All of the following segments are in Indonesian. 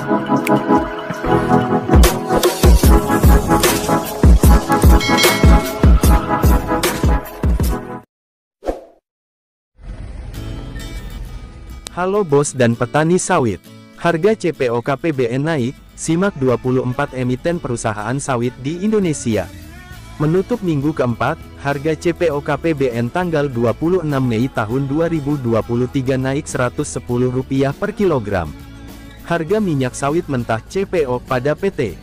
Halo bos dan petani sawit. Harga CPO KPBN naik, simak 24 emiten perusahaan sawit di Indonesia. Menutup minggu keempat, harga CPO KPBN tanggal 26 Mei tahun 2023 naik Rp110 per kilogram. Harga minyak sawit mentah CPO pada PT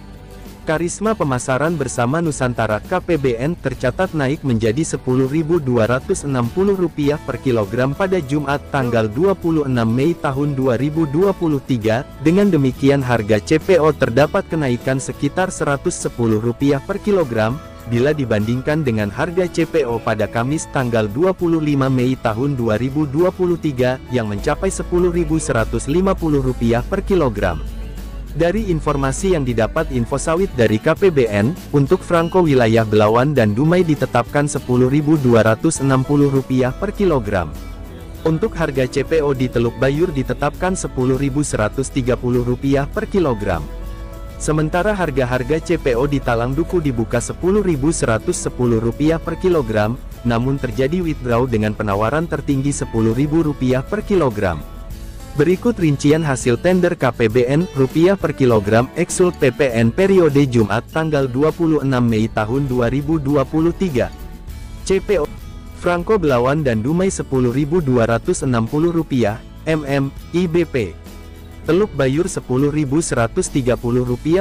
Karisma pemasaran bersama Nusantara KPBN tercatat naik menjadi Rp10.260 per kilogram pada Jumat tanggal 26 Mei tahun 2023. Dengan demikian harga CPO terdapat kenaikan sekitar Rp110 per kilogram, bila dibandingkan dengan harga CPO pada Kamis tanggal 25 Mei tahun 2023 yang mencapai Rp10.150 per kilogram. Dari informasi yang didapat info sawit dari KPBN, untuk Franco wilayah Belawan dan Dumai ditetapkan Rp10.260 per kilogram. Untuk harga CPO di Teluk Bayur ditetapkan Rp10.130 per kilogram. Sementara harga-harga CPO di Talang Duku dibuka Rp10.110 per kilogram, namun terjadi withdraw dengan penawaran tertinggi Rp10.000 per kilogram. Berikut rincian hasil tender KPBN rupiah per kilogram Exult PPN periode Jumat tanggal 26 Mei tahun 2023. CPO Franco Belawan dan Dumai Rp10.260 MM IBP Teluk Bayur Rp10.130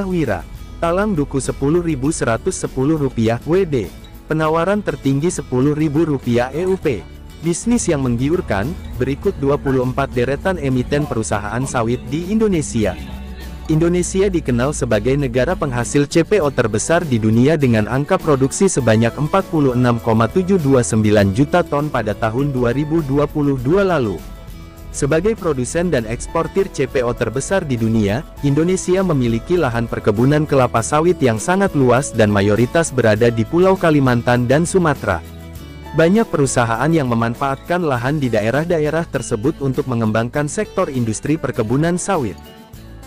Wira Talang Duku Rp10.110 WD Penawaran tertinggi Rp10.000 EUP Bisnis yang menggiurkan, berikut 24 deretan emiten perusahaan sawit di Indonesia. Indonesia dikenal sebagai negara penghasil CPO terbesar di dunia dengan angka produksi sebanyak 46,729 juta ton pada tahun 2022 lalu. Sebagai produsen dan eksportir CPO terbesar di dunia, Indonesia memiliki lahan perkebunan kelapa sawit yang sangat luas dan mayoritas berada di Pulau Kalimantan dan Sumatera. Banyak perusahaan yang memanfaatkan lahan di daerah-daerah tersebut untuk mengembangkan sektor industri perkebunan sawit.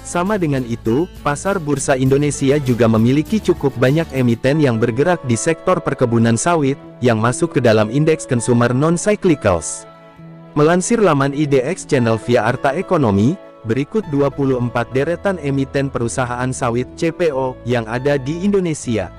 Sama dengan itu, pasar bursa Indonesia juga memiliki cukup banyak emiten yang bergerak di sektor perkebunan sawit, yang masuk ke dalam indeks consumer non-cyclicals. Melansir laman IDX Channel via Arta Ekonomi, berikut 24 deretan emiten perusahaan sawit CPO yang ada di Indonesia.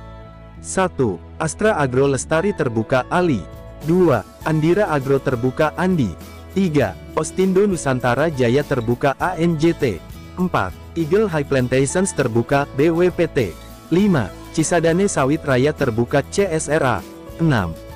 1. Astra Agro Lestari Terbuka Ali 2. Andira Agro Terbuka Andi. 3. Ostindo Nusantara Jaya Terbuka ANJT. 4. Eagle High Plantations Terbuka BWPT. 5. Cisadane Sawit Raya Terbuka CSRA. 6.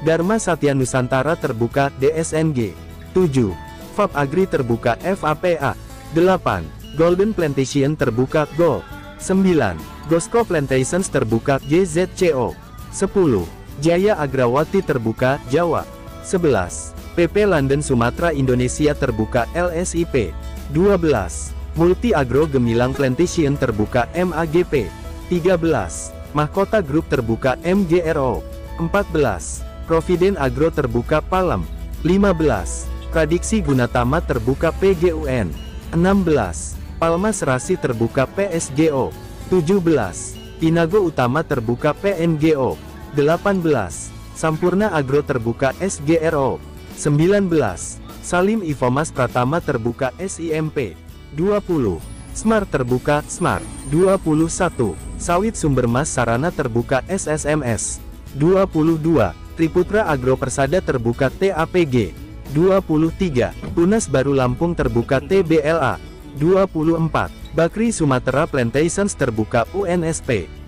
Dharma Satya Nusantara Terbuka DSNG. 7. FAP Agri Terbuka FAPA. 8. Golden Plantation Terbuka GOL. 9. Gosco Plantations Terbuka GZCO. 10. Jaya Agrawati Terbuka, Jawa. 11. PP London Sumatera Indonesia Terbuka LSIP. 12. Multi Agro Gemilang Plantation Terbuka MAGP. 13. Mahkota Group Terbuka MGRO. 14. Providen Agro Terbuka Palem. 15. Tradiksi Gunatama Terbuka PGUN. 16. Palma Serasi Terbuka PSGO. 17. Pinago Utama Terbuka PNGO. 18. Sampurna Agro Terbuka SGRO. 19. Salim Ifomas Pratama Terbuka SIMP. 20. Smart Terbuka Smart. 21. Sawit Sumber Mas Sarana Terbuka SSMS. 22. Triputra Agro Persada Terbuka TAPG. 23. Tunas Baru Lampung Terbuka TBLA. 24. Bakri Sumatera Plantations Terbuka UNSP.